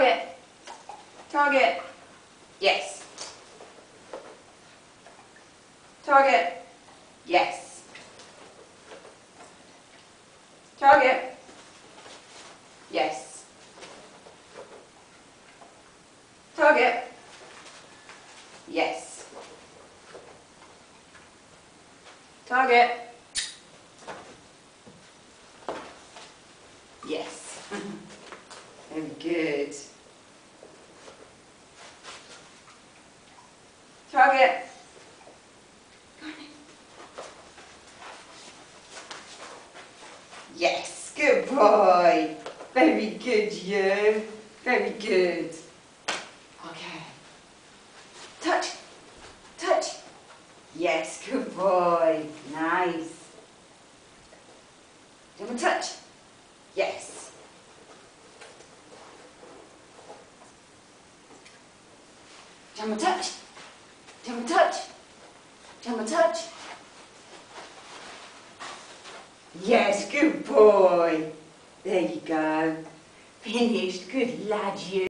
Target. Target. Yes. Target. Yes. Target. Yes. Target. Yes. Target. Yes. Very good. Target. Yes, good boy. Very good, you. Very good. Okay. Touch. Touch. Yes, good boy. Nice. Do you want to touch? Yes. Do you want to touch? Do you want to touch? You want touch? Yes, good boy. There you go. Finished. Good lad, you.